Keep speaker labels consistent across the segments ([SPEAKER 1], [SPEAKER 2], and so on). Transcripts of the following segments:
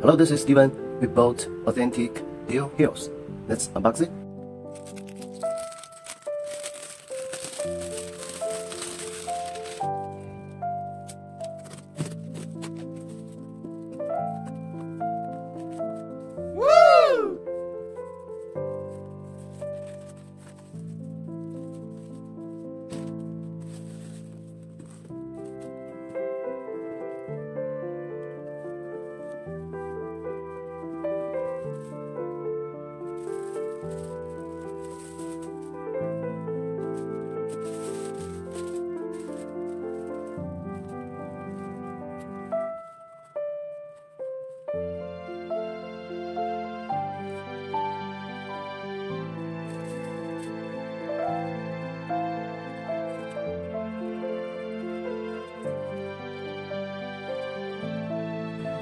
[SPEAKER 1] Hello, this is Steven. We bought authentic Dior heels. Let's unbox it.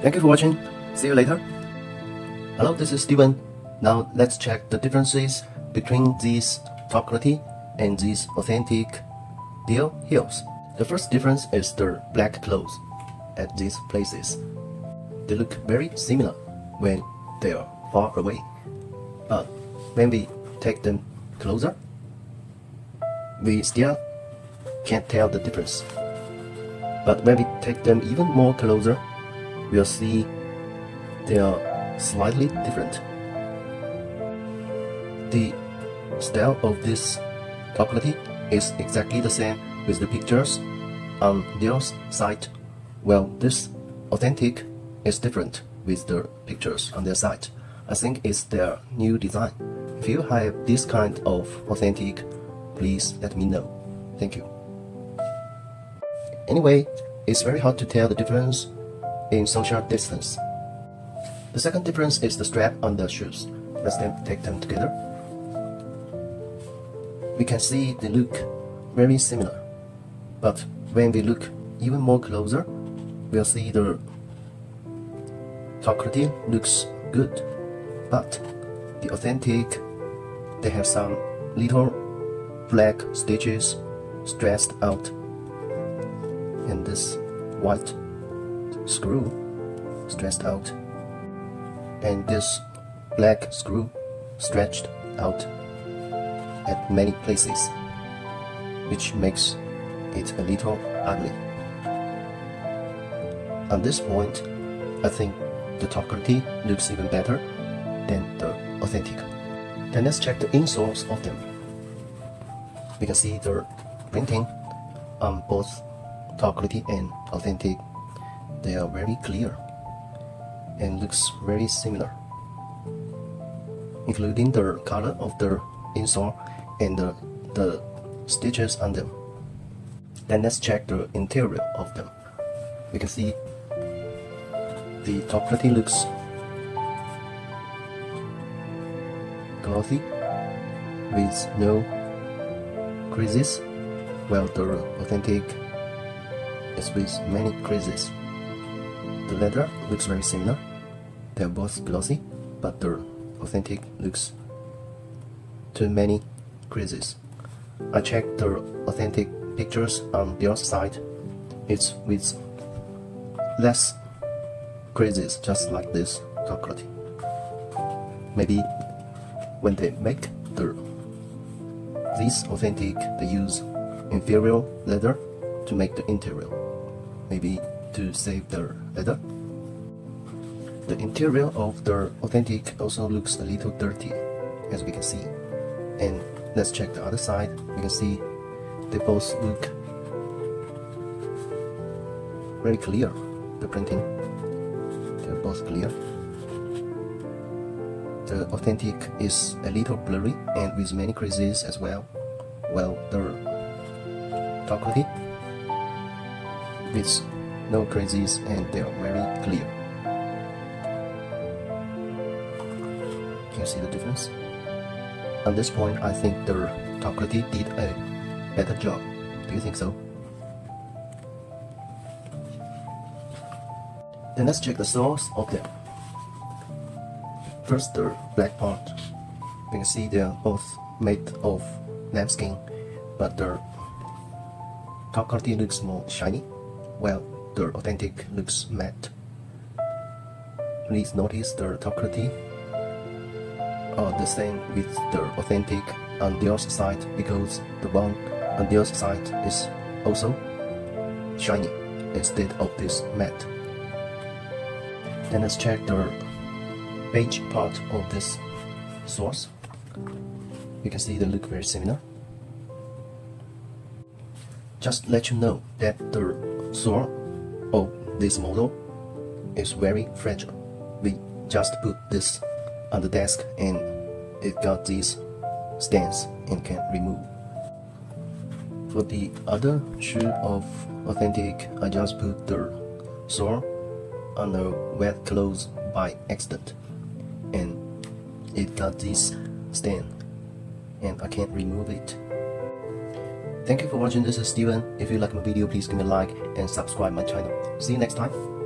[SPEAKER 1] Thank you for watching. See you later. Hello, this is Steven. Now let's check the differences between these top quality and these authentic Dior heels. The first difference is the black clothes at these places. They look very similar when they are far away. But when we take them closer, we still can't tell the difference. But when we take them even more closer, we'll see they are slightly different. The style of this quality is exactly the same with the pictures on their site, while this authentic is different with the pictures on their site. I think it's their new design. If you have this kind of authentic, please let me know. Thank you. Anyway, it's very hard to tell the difference in social distance. The second difference is the strap on the shoes. Let's take them together. We can see they look very similar, but when we look even more closer, we'll see the quality looks good, but the authentic, they have some little black stitches stressed out and this white screw stretched out and this black screw stretched out at many places which makes it a little ugly. On this point, I think the top quality looks even better than the authentic. Then let's check the insoles of them. We can see the printing on both top quality and authentic they are very clear and looks very similar including the color of the insole and the, the stitches on them. Then let's check the interior of them. We can see the top quality looks glossy with no creases while the authentic is with many creases the leather looks very similar. They are both glossy, but the authentic looks too many creases. I checked the authentic pictures on their site. It's with less creases, just like this chocolate. Maybe when they make the this authentic, they use inferior leather to make the interior. Maybe to save the leather. The interior of the authentic also looks a little dirty, as we can see. And let's check the other side. You can see they both look very clear, the printing. They're both clear. The authentic is a little blurry and with many creases as well, while the top quality with no creases and they are very clear. Can you see the difference? On this point, I think the top quality did a better job. Do you think so? Then let's check the source of them. First, the black part. You can see they are both made of lambskin, but the top quality looks more shiny, well the authentic looks matte. please notice the quality are the same with the authentic on the other side because the one on the other side is also shiny instead of this matte. Then let's check the beige part of this source. You can see they look very similar. Just let you know that the sole of this model is very fragile. We just put this on the desk and it got these stains and can remove. For the other shoe of authentic, I just put the sole on the wet clothes by accident and it got this stain and I can't remove it. Thank you for watching this is Steven. If you like my video please give me a like and subscribe my channel. See you next time.